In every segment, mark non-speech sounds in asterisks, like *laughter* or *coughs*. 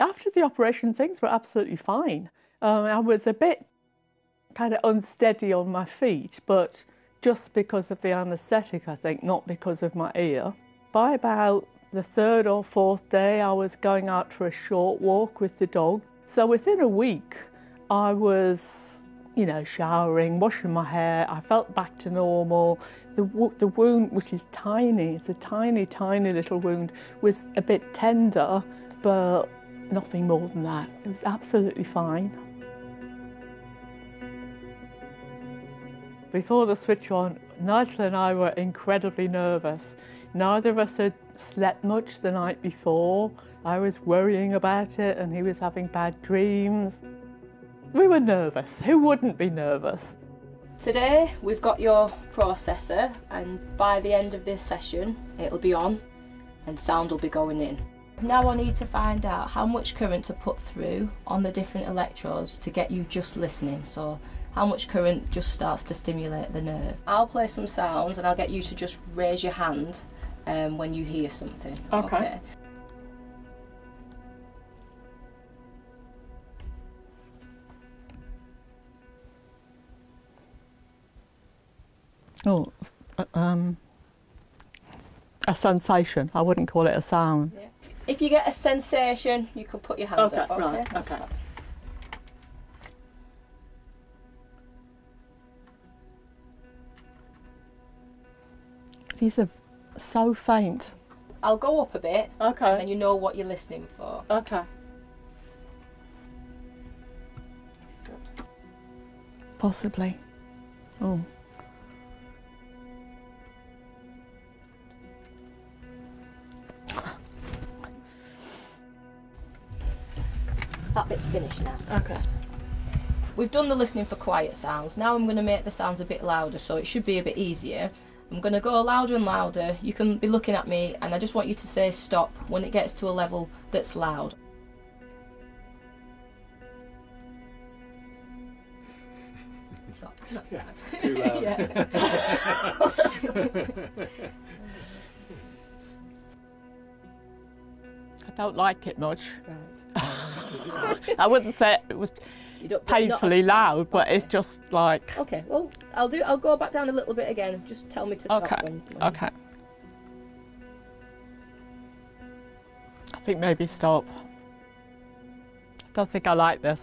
After the operation, things were absolutely fine. Um, I was a bit kind of unsteady on my feet, but just because of the anaesthetic, I think, not because of my ear. By about the third or fourth day, I was going out for a short walk with the dog. So within a week, I was, you know, showering, washing my hair. I felt back to normal. The, the wound, which is tiny, it's a tiny, tiny little wound, was a bit tender, but nothing more than that. It was absolutely fine. Before the switch on, Nigel and I were incredibly nervous. Neither of us had slept much the night before. I was worrying about it and he was having bad dreams. We were nervous. Who wouldn't be nervous? Today we've got your processor and by the end of this session it'll be on and sound will be going in. Now I need to find out how much current to put through on the different electrodes to get you just listening. So how much current just starts to stimulate the nerve. I'll play some sounds and I'll get you to just raise your hand um, when you hear something. Okay. okay. Oh, uh, um, a sensation. I wouldn't call it a sound. Yeah. If you get a sensation, you can put your hand okay, up. Okay, right. Okay. These are so faint. I'll go up a bit. Okay. And you know what you're listening for. Okay. Possibly. Oh. Finished now. Okay. We've done the listening for quiet sounds. Now I'm going to make the sounds a bit louder so it should be a bit easier. I'm going to go louder and louder. You can be looking at me and I just want you to say stop when it gets to a level that's loud. Stop. *laughs* That's yeah, too loud. *laughs* *laughs* I don't like it much. Right. I wouldn't say it was painfully loud, but it's just like. Okay, well, I'll do. I'll go back down a little bit again. Just tell me to stop. Okay. When, when... Okay. I think maybe stop. I don't think I like this.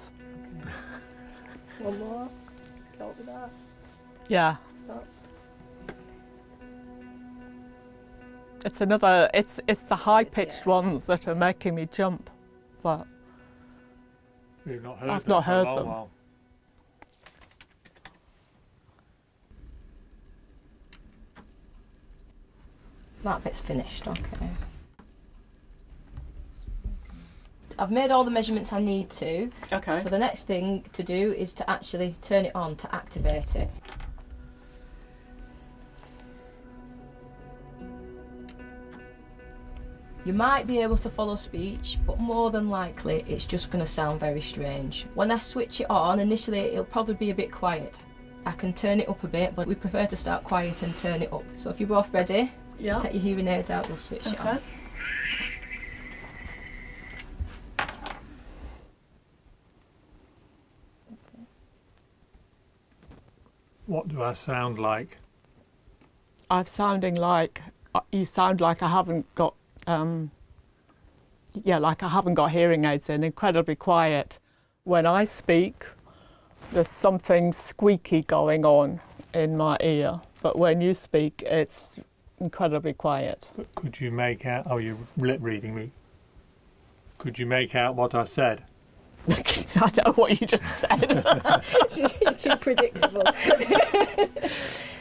Okay. One more. Stop with that. Yeah. Stop. It's another. It's it's the high pitched yeah. ones that are making me jump, but. We've not heard I've them not heard them. While. That bit's finished, okay. I've made all the measurements I need to. Okay. So the next thing to do is to actually turn it on to activate it. You might be able to follow speech, but more than likely it's just going to sound very strange. When I switch it on, initially it'll probably be a bit quiet. I can turn it up a bit, but we prefer to start quiet and turn it up. So if you're both ready, yeah. take your hearing aids out, you'll switch okay. it on. What do I sound like? I'm sounding like, uh, you sound like I haven't got um, yeah, like I haven't got hearing aids in, incredibly quiet. When I speak, there's something squeaky going on in my ear, but when you speak, it's incredibly quiet. Could you make out? Oh, you're lip reading me. Could you make out what I said? *laughs* I know what you just said. *laughs* too predictable.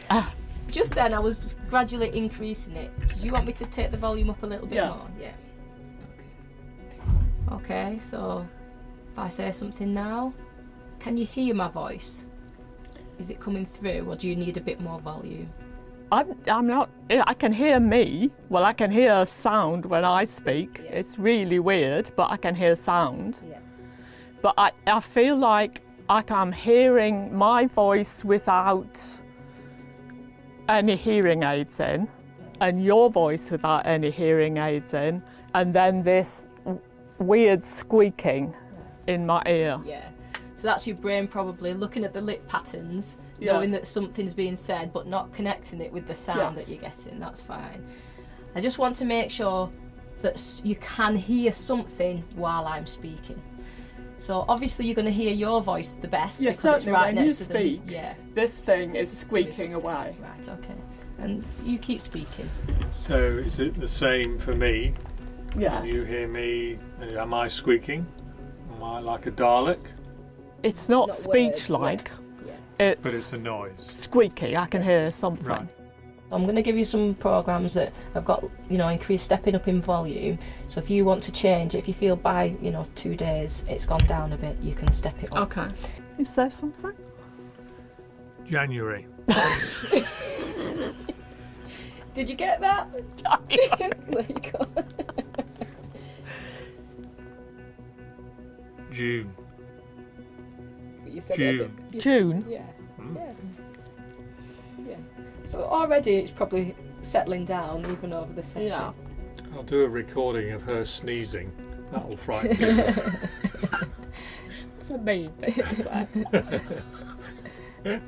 uh, *laughs* just then I was just gradually increasing it. Do you want me to take the volume up a little bit yes. more? Yeah. Okay. Okay, so if I say something now, can you hear my voice? Is it coming through or do you need a bit more volume? I'm, I'm not, eh, I can hear me. Well, I can hear sound when I speak. Yeah. It's really weird, but I can hear sound. Yeah. But I, I feel like I'm hearing my voice without any hearing aids in and your voice without any hearing aids in and then this weird squeaking in my ear. Yeah. So that's your brain probably looking at the lip patterns, Yes. knowing that something's being said, but not connecting it with the sound Yes. that you're getting. That's fine. I just want to make sure that you can hear something while I'm speaking. So obviously you're going to hear your voice the best Yes, because it's right next to speak. the yeah. This thing is squeaking away. Right. Okay. And you keep speaking. So is it the same for me? Yes. Can you hear me? Am I squeaking? Am I like a Dalek? It's not, Not speech like, Yeah. it's, But it's a noise. squeaky. I can hear something. Right. I'm going to give you some programs that have got, you know, increased stepping up in volume. So if you want to change, if you feel by, you know, two days it's gone down a bit, you can step it up. Okay. Is there something? January. *laughs* Did you get that? *laughs* there you go. June. You said June. bit. you- June. Yeah. Hmm? Yeah. Yeah. So already it's probably settling down even over the session. Yeah. I'll do a recording of her sneezing. That'll frighten *laughs* people. It's *laughs* a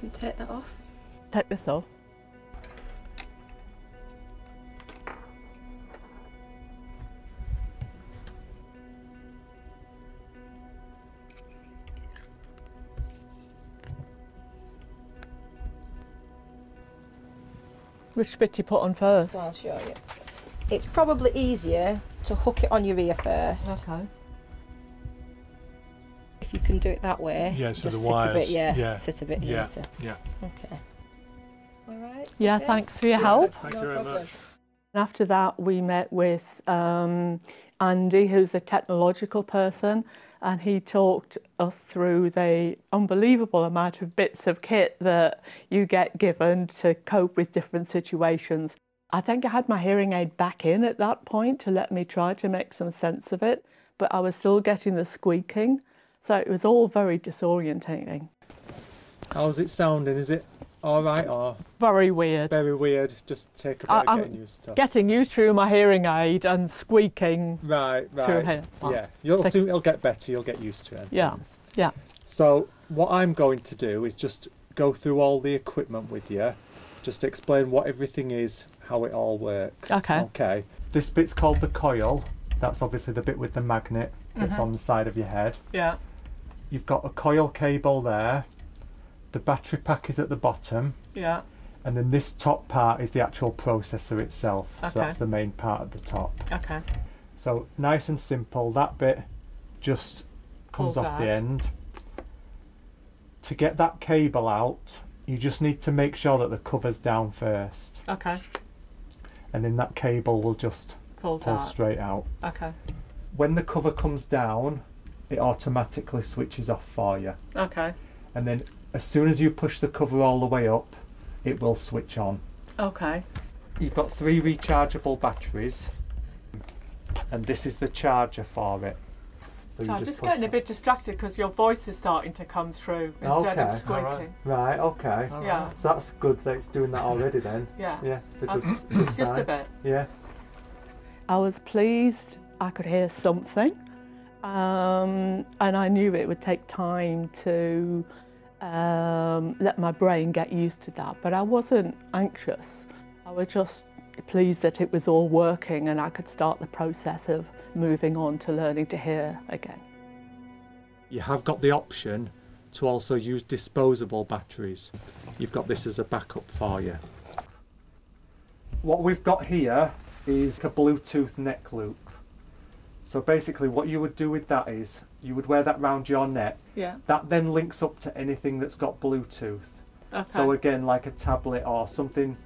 Can you take that off? Take this off. Which bit do you put on first? So I'll show you. It's probably easier to hook it on your ear first. Okay. If you can do it that way. Yeah, so just the sit a bit, yeah, yeah, sit a bit yeah. neater. Yeah. Okay. All right. Yeah, okay. thanks for your Sure. help. Thank no you very problem. much. After that, we met with um, Andy, who's a technological person, and he talked us through the unbelievable amount of bits of kit that you get given to cope with different situations. I think I had my hearing aid back in at that point to let me try to make some sense of it, but I was still getting the squeaking, so it was all very disorientating. How's it sounding? Is it all right or Very weird. very weird? Just take a bit I- getting used to. Getting used through my hearing aid and squeaking right, through right. Yeah, you'll Take- soon. It'll get better. You'll get used to it. Yeah. things. Yeah. So what I'm going to do is just go through all the equipment with you, just explain what everything is, how it all works. Okay. Okay. This bit's called the coil. That's obviously the bit with the magnet that's Mm-hmm. on the side of your head. Yeah. You've got a coil cable there. The battery pack is at the bottom. Yeah. And then this top part is the actual processor itself. Okay. So that's the main part at the top. Okay. So nice and simple. That bit just comes Pulls off out. the end. To get that cable out, you just need to make sure that the cover's down first. Okay. And then that cable will just Pulls pull out. straight out. Okay. When the cover comes down, it automatically switches off for you. Okay. And then as soon as you push the cover all the way up, it will switch on. Okay. You've got three rechargeable batteries, and this is the charger for it. So So you I'm just push getting a bit distracted because your voice is starting to come through instead of squeaking. alright. Right, okay. All Yeah. right. So that's good that it's doing that already then. *laughs* Yeah. Yeah, it's a good, Um, *coughs* good Just a bit. Yeah. I was pleased I could hear something, um, and I knew it would take time to um, let my brain get used to that. But I wasn't anxious. I was just pleased that it was all working and I could start the process of moving on to learning to hear again. You have got the option to also use disposable batteries. You've got this as a backup for you. What we've got here is a Bluetooth neck loop. So basically what you would do with that is you would wear that round your neck. Yeah. That then links up to anything that's got Bluetooth. Okay. So again, like a tablet or something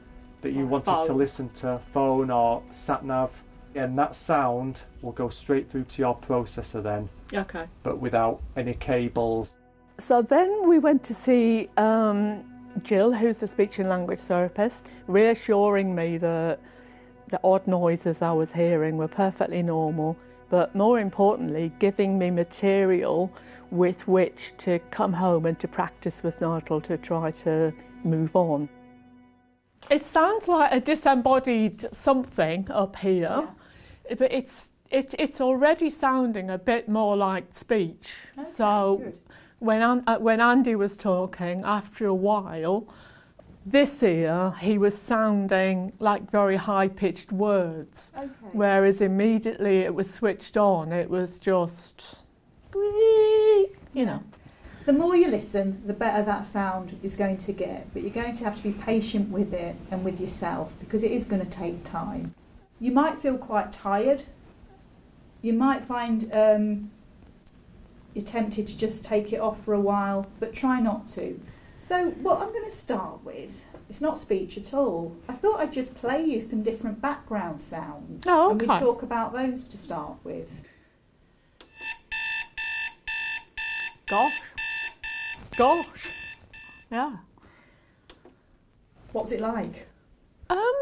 that you Or a wanted to listen to, phone or sat nav, and that sound will go straight through to your processor then, okay. but without any cables. So then we went to see um, Jill, who's a speech and language therapist, reassuring me that the odd noises I was hearing were perfectly normal. But more importantly, giving me material with which to come home and to practice with Nigel to try to move on. It sounds like a disembodied something up here, but it's it, it's already sounding a bit more like speech. Okay, so good. when An- uh, when Andy was talking, after a while, this ear he was sounding like very high pitched words, Okay. whereas immediately it was switched on, it was just, you know. The more you listen, the better that sound is going to get. But you're going to have to be patient with it and with yourself because it is going to take time. You might feel quite tired. You might find um, you're tempted to just take it off for a while, but try not to. So, what I'm going to start with, it's not speech at all. I thought I'd just play you some different background sounds. Oh, And we talk about those to start with. Gosh. Gosh. Yeah. What was it like? Um,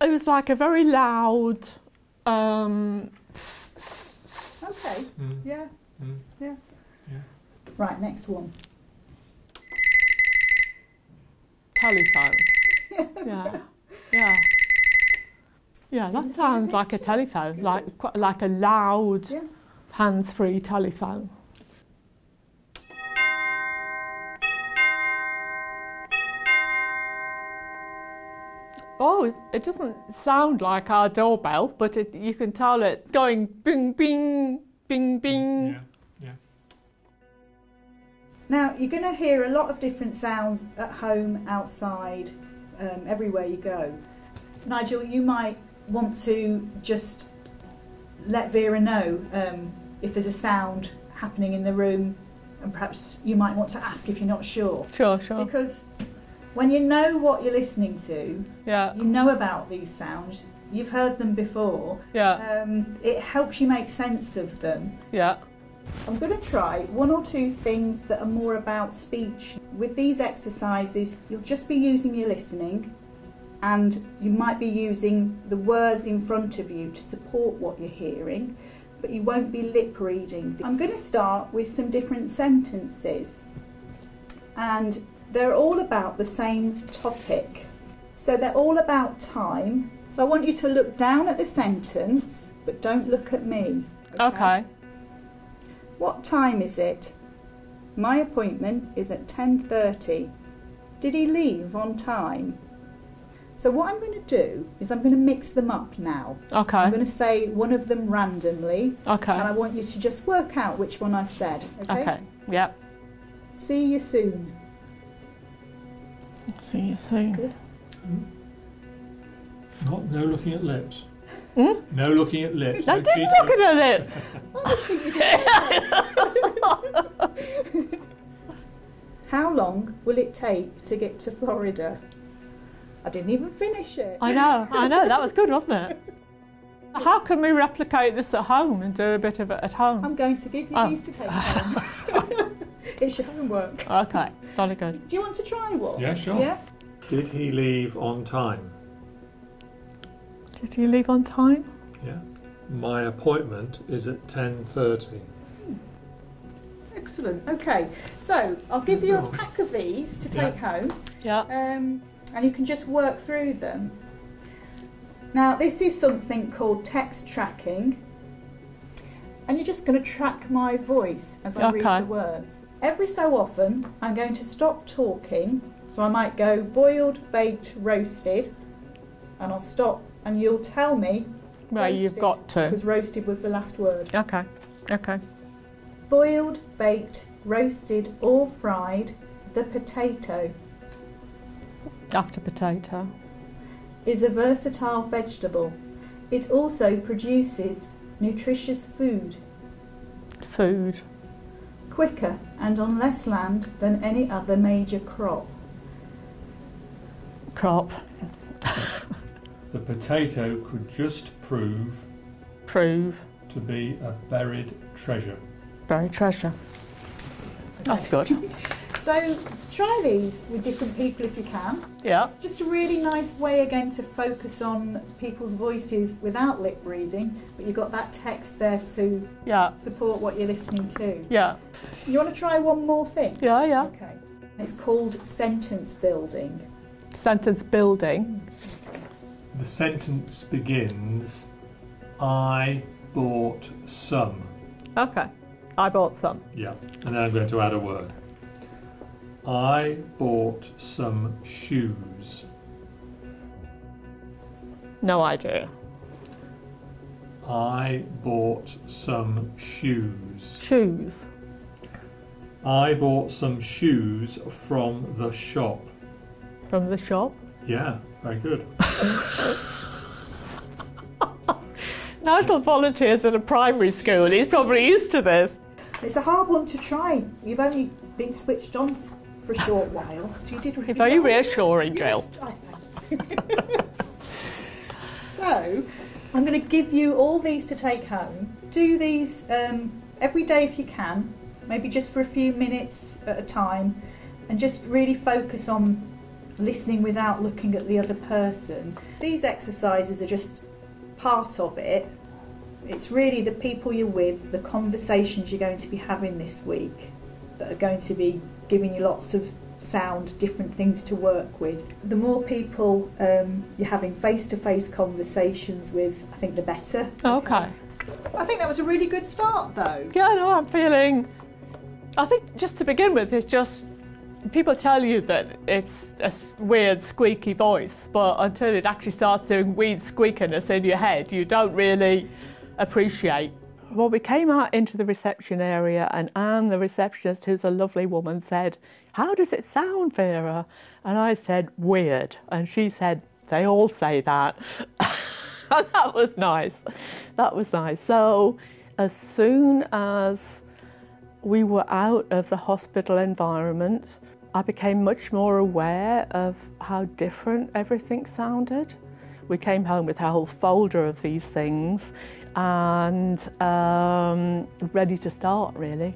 it was like a very loud, um, Okay. Mm, Yeah. mm. Yeah. Yeah. Right, next one. Telephone. *laughs* yeah. Yeah. Yeah, that sounds like a telephone, like like a loud, Yeah. hands-free telephone. Oh, it- it doesn't sound like our doorbell, but it, you can tell it's going bing, bing, bing, bing. Yeah, yeah. Now, you're going to hear a lot of different sounds at home, outside, um, everywhere you go. Nigel, you might want to just let Vera know um, if there's a sound happening in the room, and perhaps you might want to ask if you're not sure. Sure, sure. Because when you know what you're listening to, Yeah, you know about these sounds, you've heard them before, yeah, um, it helps you make sense of them. yeah. I'm going to try one or two things that are more about speech. With these exercises, you'll just be using your listening and you might be using the words in front of you to support what you're hearing, but you won't be lip reading. I'm going to start with some different sentences and they're all about the same topic. So they're all about time. So I want you to look down at the sentence, but don't look at me. Okay. What time is it? My appointment is at 10:30. Did he leave on time? So what I'm going to do is I'm going to mix them up now. Okay. I'm going to say one of them randomly Okay. and I want you to just work out which one I've said, okay? Okay. Yep. See you soon. See you soon. Good. Hmm? Not, no looking at lips. Hmm? No looking at lips. I no didn't cheating. look at her lips. *laughs* How long will it take to get to Florida? I didn't even finish it. I know, I know. That was good, wasn't it? *laughs* How can we replicate this at home and do a bit of it at home? I'm going to give you Oh. these to take home. *laughs* it's your homework. Okay, very good. Do you want to try one? Yeah, sure. Yeah? Did he leave on time? Did you leave on time? Yeah. My appointment is at 10.30. Excellent. Okay, so I'll give you a pack of these to take home, Yeah. um, and you can just work through them. Now, this is something called text tracking, and you're just going to track my voice as I read the words. Every so often, I'm going to stop talking, so I might go boiled, baked, roasted, and I'll stop, and you'll tell me Well, you've got to. because roasted was the last word. Okay, okay. Boiled, baked, roasted, or fried, the potato After potato. is a versatile vegetable. It also produces nutritious food Food. quicker and on less land than any other major crop. Crop. *laughs* The potato could just prove Prove. to be a buried treasure. Buried treasure. That's good. *laughs* So try these with different people if you can. Yeah. It's just a really nice way again to focus on people's voices without lip reading, but you've got that text there to Yeah. support what you're listening to. Yeah. You want to try one more thing? Yeah. Yeah. Okay. It's called sentence building. Sentence building. Mm, The sentence begins I bought some. Okay. I bought some. Yeah. And then I'm going to add a word. I bought some shoes. No idea. I bought some shoes. Shoes. I bought some shoes from the shop. From the shop. Yeah, very good. *laughs* Nigel volunteers at a primary school. He's probably used to this. It's a hard one to try. You've only been switched on for a short while, so you did really Very well. reassuring, Jill. Yes, *laughs* so, I'm going to give you all these to take home. Do these um, every day if you can, maybe just for a few minutes at a time, and just really focus on listening without looking at the other person. These exercises are just part of it. It's really the people you're with, the conversations you're going to be having this week that are going to be giving you lots of sound, different things to work with. The more people um, you're having face to face conversations with, I think the better. Okay. I think that was a really good start though. Yeah, no, I'm feeling. I think just to begin with, it's just people tell you that it's a weird squeaky voice, but until it actually starts doing weird squeakiness in your head, you don't really appreciate. Well, we came out into the reception area, and Anne, the receptionist, who's a lovely woman, said, How does it sound, Vera? And I said, Weird. And she said, They all say that. *laughs* and that was nice. That was nice. So, as soon as we were out of the hospital environment, I became much more aware of how different everything sounded. We came home with a whole folder of these things and um, ready to start, really.